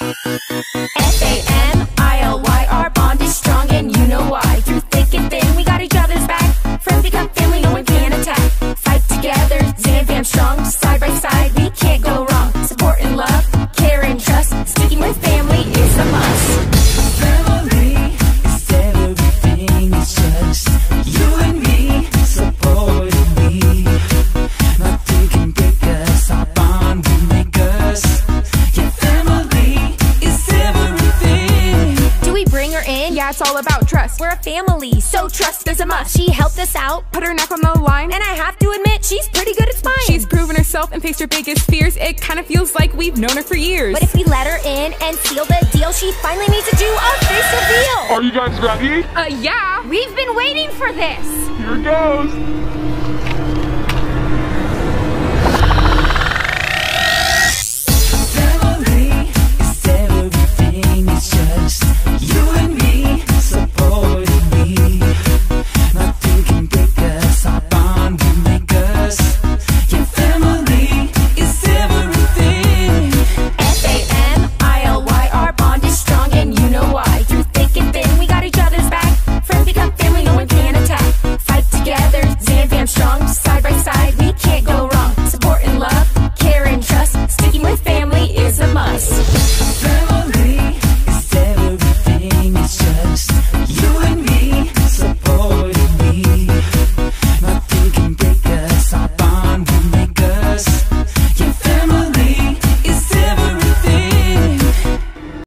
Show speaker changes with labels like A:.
A: S-A-M trust.
B: We're a family, so trust is a must. She helped us out,
A: Put her neck on the line.
B: and I have to admit, she's pretty good at spying.
A: She's proven herself and faced her biggest fears. It kind of feels like we've known her for years.
B: But if we let her in and seal the deal, she finally needs to do a face reveal.
C: Are you guys ready?
A: uh, yeah.
B: We've been waiting for this.
C: Here goes.